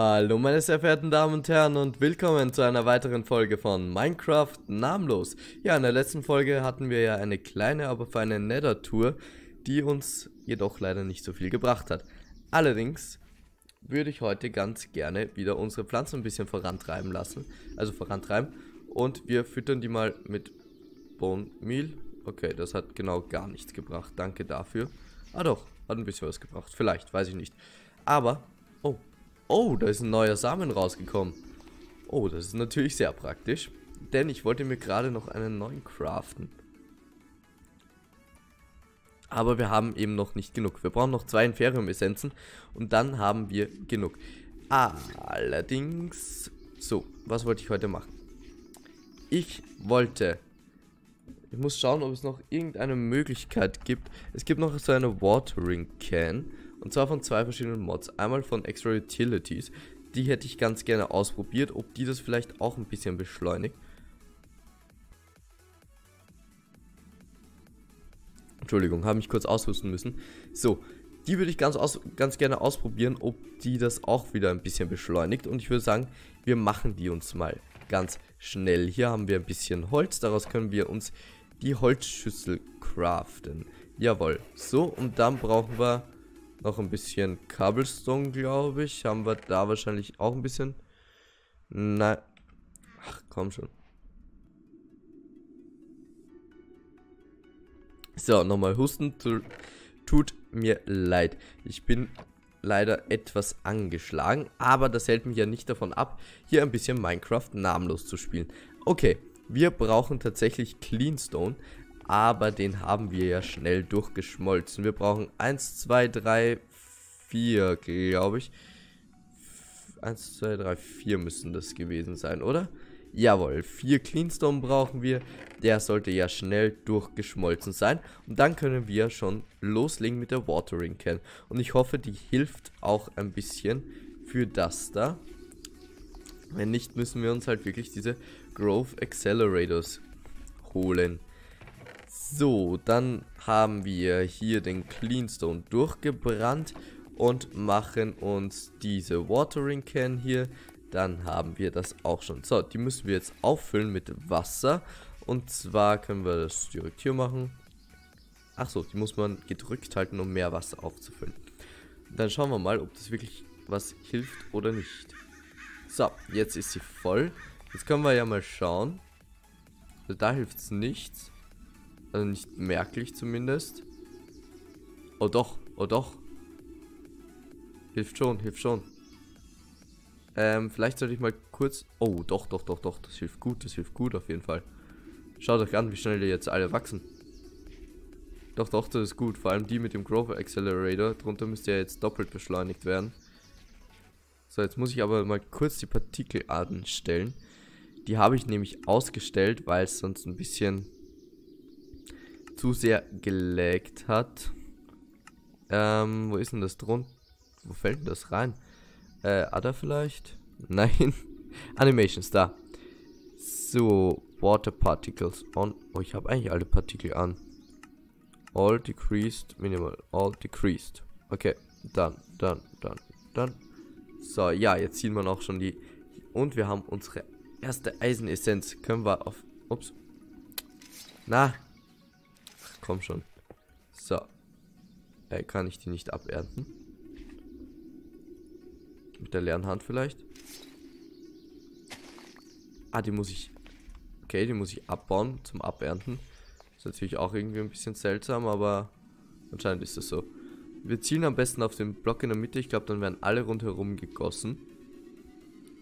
Hallo meine sehr verehrten Damen und Herren und willkommen zu einer weiteren Folge von Minecraft Namenlos. Ja, in der letzten Folge hatten wir ja eine kleine, aber feine Nether-Tour, die uns jedoch leider nicht so viel gebracht hat. Allerdings würde ich heute ganz gerne wieder unsere Pflanzen ein bisschen vorantreiben lassen, also vorantreiben und wir füttern die mal mit Bone Meal. Okay, das hat genau gar nichts gebracht, danke dafür. Ah doch, hat ein bisschen was gebracht, vielleicht, weiß ich nicht. Aber, oh, da ist ein neuer Samen rausgekommen. Oh, das ist natürlich sehr praktisch. Denn ich wollte mir gerade noch einen neuen craften. Aber wir haben eben noch nicht genug. Wir brauchen noch zwei Inferium-Essenzen und dann haben wir genug. Allerdings... So, was wollte ich heute machen? Ich wollte... Ich muss schauen, ob es noch irgendeine Möglichkeit gibt. Es gibt noch so eine Watering Can. Und zwar von zwei verschiedenen Mods. Einmal von Extra Utilities. Die hätte ich ganz gerne ausprobiert, ob die das vielleicht auch ein bisschen beschleunigt. Entschuldigung, habe mich kurz ausrüsten müssen. So, die würde ich ganz, aus, ganz gerne ausprobieren, ob die das auch wieder ein bisschen beschleunigt. Und ich würde sagen, wir machen die uns mal ganz schnell. Hier haben wir ein bisschen Holz, daraus können wir uns die Holzschüssel craften. Jawohl, so und dann brauchen wir noch ein bisschen Cobblestone, glaube ich. Haben wir da wahrscheinlich auch ein bisschen. Nein. Ach, komm schon. So, nochmal husten. Tut mir leid. Ich bin leider etwas angeschlagen, aber das hält mich ja nicht davon ab, hier ein bisschen Minecraft namenlos zu spielen. Okay, wir brauchen tatsächlich Cleanstone, aber den haben wir ja schnell durchgeschmolzen. Wir brauchen 1, 2, 3, 4, glaube ich. 1, 2, 3, 4 müssen das gewesen sein, oder? Jawohl, 4 Cleanstone brauchen wir. Der sollte ja schnell durchgeschmolzen sein. Und dann können wir schon loslegen mit der Watering Can. Und ich hoffe, die hilft auch ein bisschen für das da. Wenn nicht, müssen wir uns halt wirklich diese Growth Accelerators holen. So, dann haben wir hier den Cleanstone durchgebrannt und machen uns diese Watering Can hier. Dann haben wir das auch schon. So, die müssen wir jetzt auffüllen mit Wasser. Und zwar können wir das direkt hier machen. Achso, die muss man gedrückt halten, um mehr Wasser aufzufüllen. Dann schauen wir mal, ob das wirklich was hilft oder nicht. So, jetzt ist sie voll. Jetzt können wir ja mal schauen. Also da hilft es nichts. Also nicht merklich zumindest. Oh doch, oh doch. Hilft schon, hilft schon. Ähm, vielleicht sollte ich mal kurz... Oh, doch, doch, doch, doch. Das hilft gut, das hilft gut auf jeden Fall. Schaut euch an, wie schnell die jetzt alle wachsen. Doch, doch, das ist gut. Vor allem die mit dem Growth Accelerator. Drunter müsste ja jetzt doppelt beschleunigt werden. So, jetzt muss ich aber mal kurz die Partikelarten stellen. Die habe ich nämlich ausgestellt, weil es sonst ein bisschen zu sehr gelaggt hat. Ähm, wo ist denn das drunter? Wo fällt denn das rein? Äh, Ada vielleicht? Nein. Animations, da. So, Water Particles on. Oh, ich habe eigentlich alle Partikel an. All decreased, minimal. All decreased. Okay, dann, dann, dann, dann. So, ja, jetzt sieht man auch schon die. Und wir haben unsere erste Eisenessenz. Können wir auf. Ups. Na, komm schon. So. Äh, kann ich die nicht abernten? Mit der leeren Hand vielleicht? Ah, die muss ich... Okay, die muss ich abbauen zum Abernten. Ist natürlich auch irgendwie ein bisschen seltsam, aber anscheinend ist das so. Wir zielen am besten auf den Block in der Mitte. Ich glaube, dann werden alle rundherum gegossen.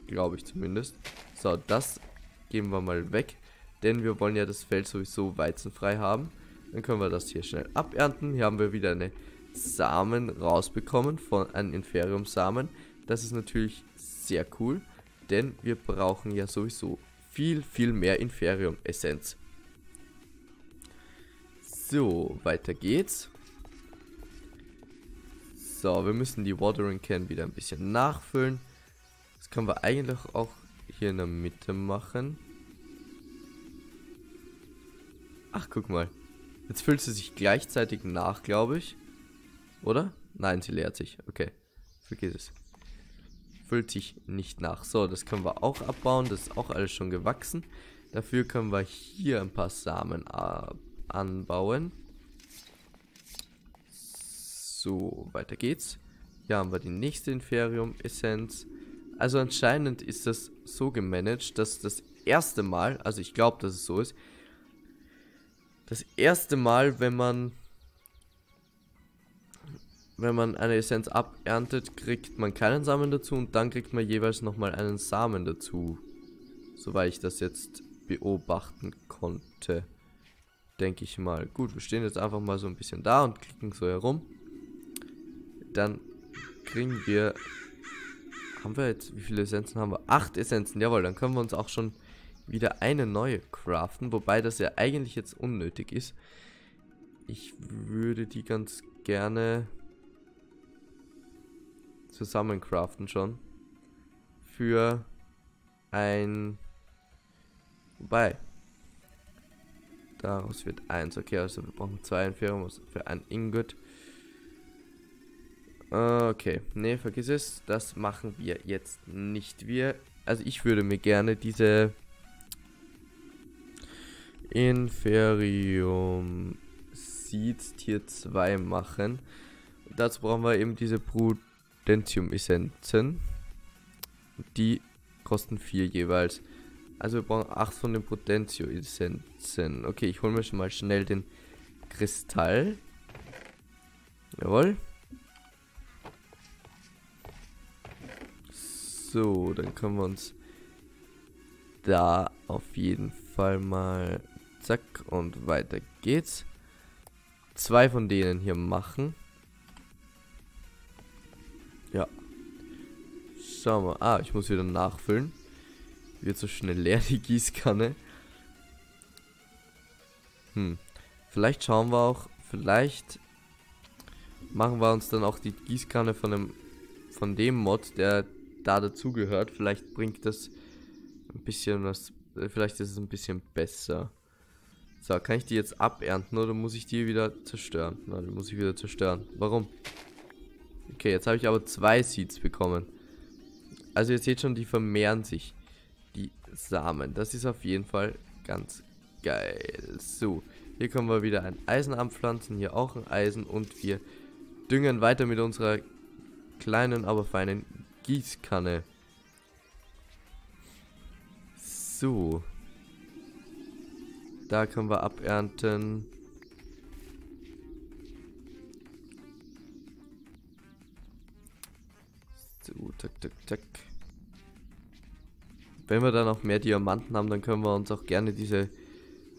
Glaube ich zumindest. So, das geben wir mal weg. Denn wir wollen ja das Feld sowieso weizenfrei haben. Dann können wir das hier schnell abernten. Hier haben wir wieder eine Samen rausbekommen von einem Inferium-Samen. Das ist natürlich sehr cool, denn wir brauchen ja sowieso viel, viel mehr Inferium-Essenz. So, weiter geht's. So, wir müssen die Watering Can wieder ein bisschen nachfüllen. Das können wir eigentlich auch hier in der Mitte machen. Ach, guck mal. Jetzt füllt sie sich gleichzeitig nach, glaube ich. Oder? Nein, sie leert sich. Okay. Vergiss es. füllt sich nicht nach. So, das können wir auch abbauen. Das ist auch alles schon gewachsen. Dafür können wir hier ein paar Samen anbauen. So, weiter geht's. Hier haben wir die nächste Inferium-Essenz. Also anscheinend ist das so gemanagt, dass das erste Mal, also ich glaube, dass es so ist, das erste Mal, wenn man wenn man eine Essenz aberntet, kriegt man keinen Samen dazu und dann kriegt man jeweils nochmal einen Samen dazu. Soweit ich das jetzt beobachten konnte. Denke ich mal. Gut, wir stehen jetzt einfach mal so ein bisschen da und klicken so herum. Dann kriegen wir... Haben wir jetzt... Wie viele Essenzen haben wir? Acht Essenzen, jawohl. Dann können wir uns auch schon wieder eine neue craften. Wobei das ja eigentlich jetzt unnötig ist. Ich würde die ganz gerne zusammen craften schon. Für ein... Wobei. Daraus wird eins. Okay, also wir brauchen zwei Entfernungen für ein Ingot. Okay, ne, vergiss es. Das machen wir jetzt nicht. Wir, also ich würde mir gerne diese Inferium Seeds Tier 2 machen. Und dazu brauchen wir eben diese Brut Potentium-Essenzen. Die kosten 4 jeweils. Also wir brauchen 8 von den Potentio-Essenzen. Okay, ich hole mir schon mal schnell den Kristall. Jawohl. So, dann können wir uns da auf jeden Fall mal zack und weiter geht's. Zwei von denen hier machen. Ja. Schau mal. Ah, ich muss wieder nachfüllen. Wird so schnell leer, die Gießkanne. Hm. Vielleicht schauen wir auch, vielleicht machen wir uns dann auch die Gießkanne von dem, von dem Mod, der da dazugehört. Vielleicht bringt das ein bisschen was, äh, vielleicht ist es ein bisschen besser. So, kann ich die jetzt abernten oder muss ich die wieder zerstören? Nein, die muss ich wieder zerstören. Warum? Okay, jetzt habe ich aber zwei Seeds bekommen. Also ihr seht schon, die vermehren sich. Die Samen. Das ist auf jeden Fall ganz geil. So, hier können wir wieder ein Eisen anpflanzen. Hier auch ein Eisen. Und wir düngen weiter mit unserer kleinen, aber feinen Gießkanne. So. Da können wir abernten. So, tak, tak. Wenn wir dann noch mehr Diamanten haben, dann können wir uns auch gerne diese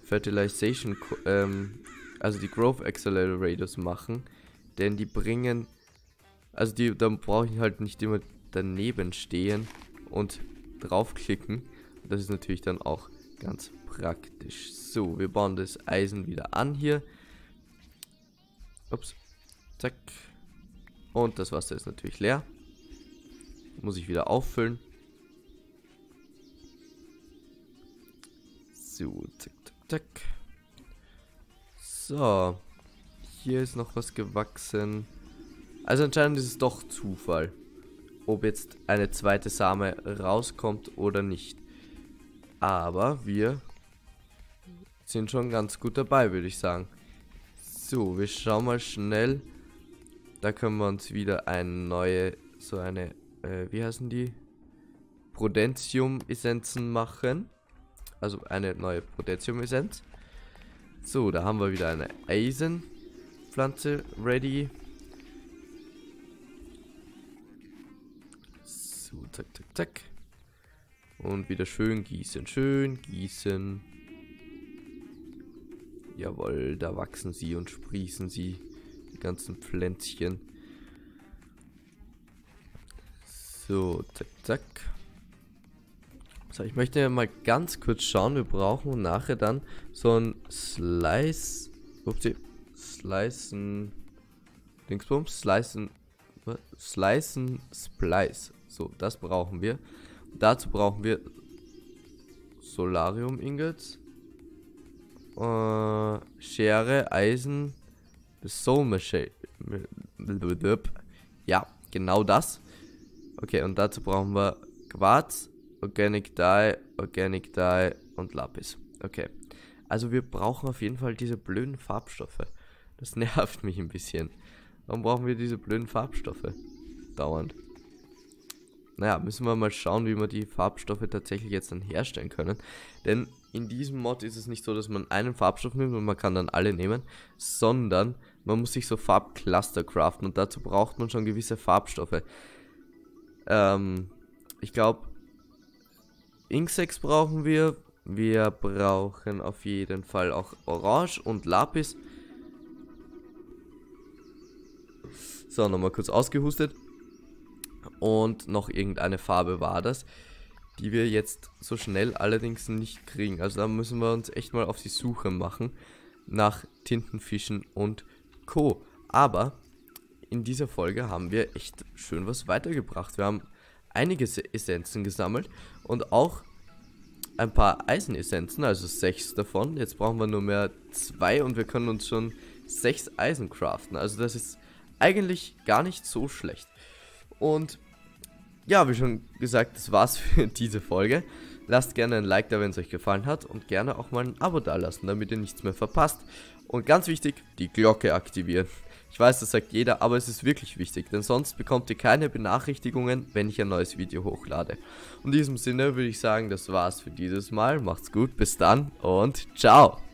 Fertilization, ähm, also die Growth Accelerators machen. Denn die bringen, also die, da brauche ich halt nicht immer daneben stehen und draufklicken. Das ist natürlich dann auch ganz praktisch. So, wir bauen das Eisen wieder an hier. Ups. Zack. Und das Wasser ist natürlich leer. Muss ich wieder auffüllen. So, zack, zack, zack. So. Hier ist noch was gewachsen. Also anscheinend ist es doch Zufall, ob jetzt eine zweite Same rauskommt oder nicht. Aber wir sind schon ganz gut dabei, würde ich sagen. So, wir schauen mal schnell. Da können wir uns wieder eine neue, so eine äh, wie heißen die? Prudentium-Essenzen machen. Also eine neue Prudentium-Essenz. So, da haben wir wieder eine Eisenpflanze ready. So, zack, zack, zack. Und wieder schön gießen, schön gießen. Jawohl, da wachsen sie und sprießen sie, die ganzen Pflänzchen. So, zack, zack. So, ich möchte mal ganz kurz schauen. Wir brauchen nachher dann so ein Slice. Upsi. Slicen. Dingsbums. Slicen. Slicen Splice. So, das brauchen wir. Dazu brauchen wir Solarium Ingots. Äh, Schere, Eisen. Soul Machine. Ja, genau das. Okay, und dazu brauchen wir Quarz, Organic Dye, Organic Dye und Lapis. Okay. Also wir brauchen auf jeden Fall diese blöden Farbstoffe. Das nervt mich ein bisschen. Warum brauchen wir diese blöden Farbstoffe? Dauernd. Naja, müssen wir mal schauen, wie wir die Farbstoffe tatsächlich jetzt dann herstellen können. Denn in diesem Mod ist es nicht so, dass man einen Farbstoff nimmt und man kann dann alle nehmen, sondern man muss sich so Farbcluster craften und dazu braucht man schon gewisse Farbstoffe. Ähm, ich glaube, Inksex brauchen wir. Wir brauchen auf jeden Fall auch Orange und Lapis. So, nochmal kurz ausgehustet. Und noch irgendeine Farbe war das, die wir jetzt so schnell allerdings nicht kriegen. Also da müssen wir uns echt mal auf die Suche machen nach Tintenfischen und Co. Aber in dieser Folge haben wir echt schön was weitergebracht. Wir haben einige Essenzen gesammelt und auch ein paar Eisenessenzen, also sechs davon. Jetzt brauchen wir nur mehr zwei und wir können uns schon sechs Eisen craften. Also das ist eigentlich gar nicht so schlecht. Und ja, wie schon gesagt, das war's für diese Folge. Lasst gerne ein Like da, wenn es euch gefallen hat und gerne auch mal ein Abo da lassen, damit ihr nichts mehr verpasst. Und ganz wichtig, die Glocke aktivieren. Ich weiß, das sagt jeder, aber es ist wirklich wichtig, denn sonst bekommt ihr keine Benachrichtigungen, wenn ich ein neues Video hochlade. In diesem Sinne würde ich sagen, das war's für dieses Mal. Macht's gut, bis dann und ciao.